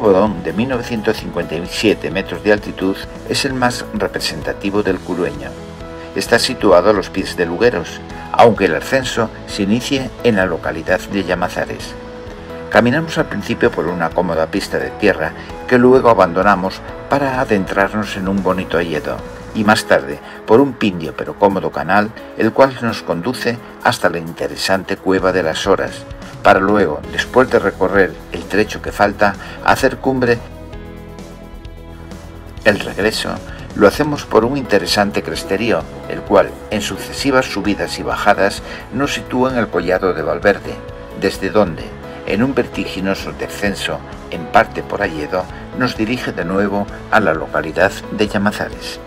pico Bodón, de 1957 metros de altitud, es el más representativo del Curueño. Está situado a los pies de Lugueros, aunque el ascenso se inicie en la localidad de Llamazares. Caminamos al principio por una cómoda pista de tierra que luego abandonamos para adentrarnos en un bonito hayedo y más tarde por un pindio pero cómodo canal, el cual nos conduce hasta la interesante cueva de las horas, para luego, después de recorrer el trecho que falta, hacer cumbre. El regreso lo hacemos por un interesante cresterío, el cual, en sucesivas subidas y bajadas, nos sitúa en el collado de Valverde, desde donde, en un vertiginoso descenso, en parte por Alledo, nos dirige de nuevo a la localidad de Llamazares.